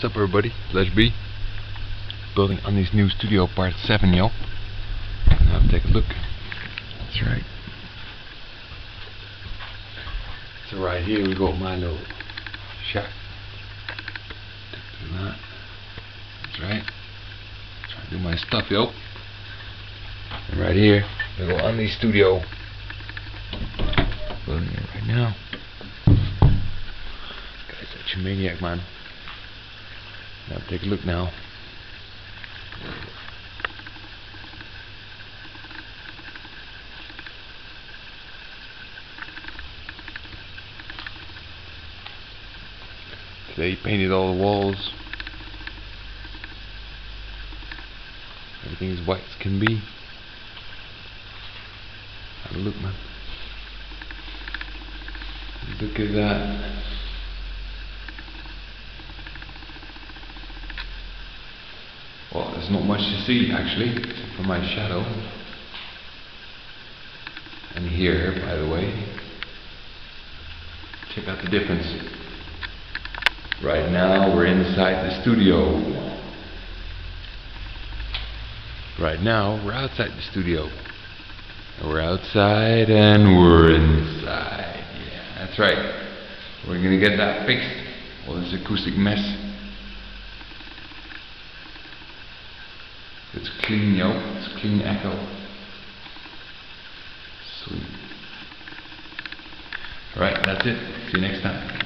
What's up everybody? Flash B. Building on this new studio part 7 yo. Now take a look. That's right. So right here we got my little shack. Do that. That's right. Try to do my stuff yo. And right here we go on the studio. Building it right now. Guy's such a maniac man. Now take a look now. Today painted all the walls. Everything's white as can be. Have a look man. Look at that. Well, there's not much to see actually, from my shadow. And here, by the way, check out the difference. Right now, we're inside the studio. Right now, we're outside the studio. And we're outside and we're inside. Yeah, that's right. We're gonna get that fixed. All this acoustic mess. It's clean, yo. It's clean echo. Sweet. Alright, that's it. See you next time.